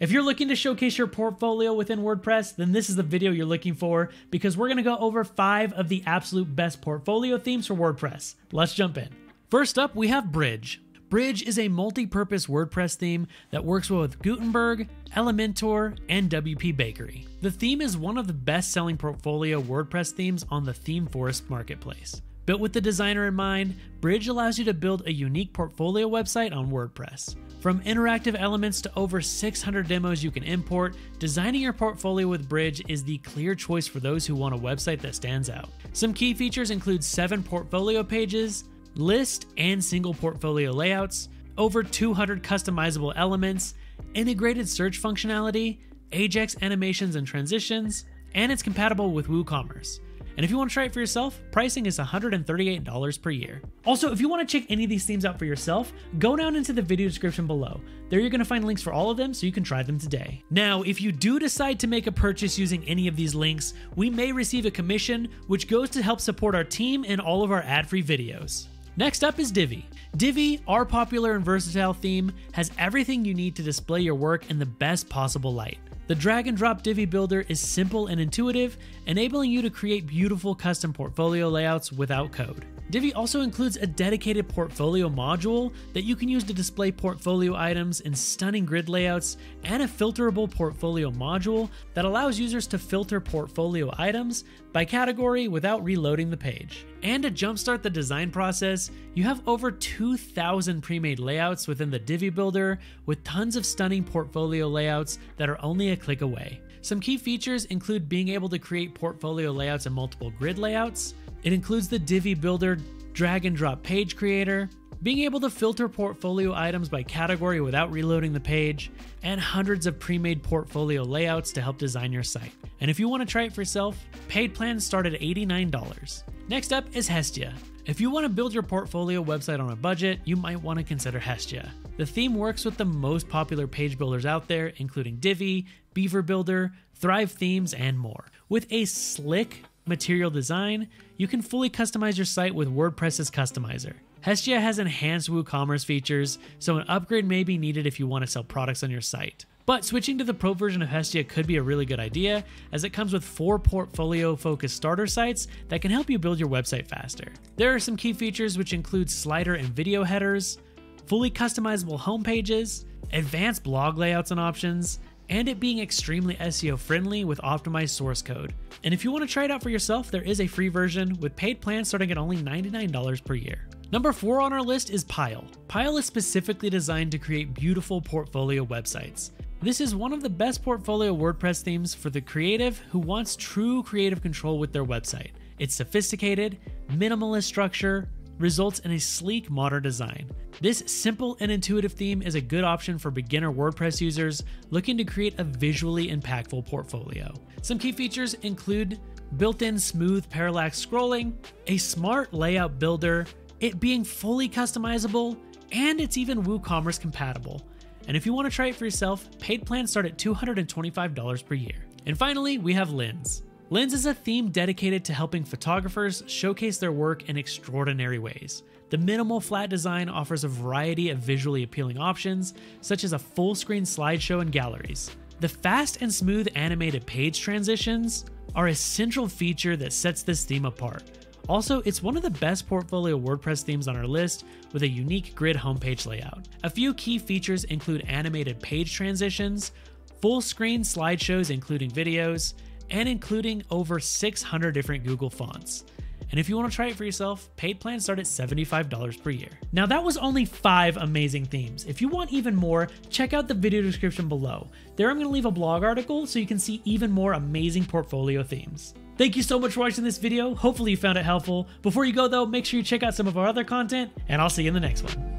If you're looking to showcase your portfolio within WordPress, then this is the video you're looking for because we're going to go over five of the absolute best portfolio themes for WordPress. Let's jump in. First up, we have Bridge. Bridge is a multi purpose WordPress theme that works well with Gutenberg, Elementor, and WP Bakery. The theme is one of the best selling portfolio WordPress themes on the ThemeForest marketplace. Built with the designer in mind, Bridge allows you to build a unique portfolio website on WordPress. From interactive elements to over 600 demos you can import, designing your portfolio with Bridge is the clear choice for those who want a website that stands out. Some key features include 7 portfolio pages, list and single portfolio layouts, over 200 customizable elements, integrated search functionality, Ajax animations and transitions, and it's compatible with WooCommerce. And if you want to try it for yourself, pricing is $138 per year. Also, if you want to check any of these themes out for yourself, go down into the video description below. There you're going to find links for all of them so you can try them today. Now, if you do decide to make a purchase using any of these links, we may receive a commission, which goes to help support our team and all of our ad-free videos. Next up is Divi. Divi, our popular and versatile theme, has everything you need to display your work in the best possible light. The drag and drop Divi builder is simple and intuitive, enabling you to create beautiful custom portfolio layouts without code. Divi also includes a dedicated portfolio module that you can use to display portfolio items in stunning grid layouts, and a filterable portfolio module that allows users to filter portfolio items by category without reloading the page. And to jumpstart the design process, you have over 2,000 pre made layouts within the Divi Builder with tons of stunning portfolio layouts that are only a click away. Some key features include being able to create portfolio layouts in multiple grid layouts, it includes the Divi Builder drag and drop page creator, being able to filter portfolio items by category without reloading the page, and hundreds of pre made portfolio layouts to help design your site. And if you want to try it for yourself, paid plans start at $89. Next up is Hestia. If you want to build your portfolio website on a budget, you might want to consider Hestia. The theme works with the most popular page builders out there, including Divi, Beaver Builder, Thrive Themes, and more. With a slick, material design, you can fully customize your site with WordPress's customizer. Hestia has enhanced WooCommerce features, so an upgrade may be needed if you want to sell products on your site. But switching to the pro version of Hestia could be a really good idea, as it comes with four portfolio focused starter sites that can help you build your website faster. There are some key features which include slider and video headers, fully customizable home pages, advanced blog layouts and options, and it being extremely SEO friendly with optimized source code. And if you want to try it out for yourself, there is a free version with paid plans starting at only $99 per year. Number four on our list is Pile. Pile is specifically designed to create beautiful portfolio websites. This is one of the best portfolio WordPress themes for the creative who wants true creative control with their website. It's sophisticated, minimalist structure, results in a sleek, modern design. This simple and intuitive theme is a good option for beginner WordPress users looking to create a visually impactful portfolio. Some key features include built in smooth parallax scrolling, a smart layout builder, it being fully customizable, and it's even WooCommerce compatible. And if you want to try it for yourself, paid plans start at $225 per year. And finally, we have Lens. Lens is a theme dedicated to helping photographers showcase their work in extraordinary ways. The minimal flat design offers a variety of visually appealing options, such as a full screen slideshow and galleries. The fast and smooth animated page transitions are a central feature that sets this theme apart. Also, it's one of the best portfolio WordPress themes on our list with a unique grid homepage layout. A few key features include animated page transitions, full screen slideshows including videos, and including over 600 different Google fonts. And if you want to try it for yourself, paid plans start at $75 per year. Now, that was only five amazing themes. If you want even more, check out the video description below. There, I'm going to leave a blog article so you can see even more amazing portfolio themes. Thank you so much for watching this video. Hopefully, you found it helpful. Before you go, though, make sure you check out some of our other content, and I'll see you in the next one.